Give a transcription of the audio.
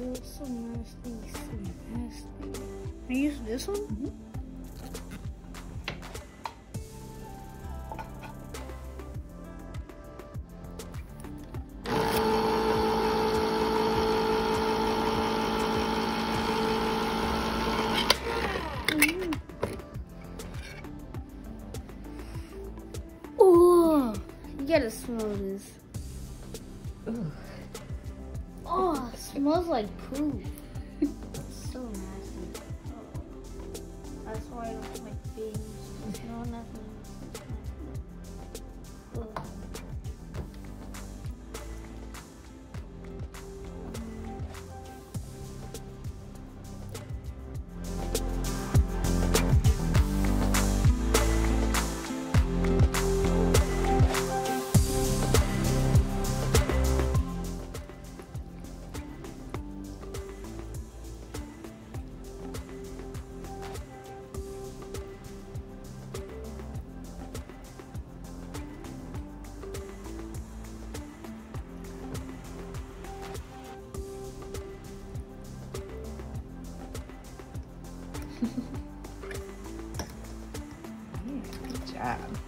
it's so nasty, so nasty. I use this one? Mm -hmm. You gotta smell this. Ugh. Oh, smells like poop. So nasty. Yeah, good job.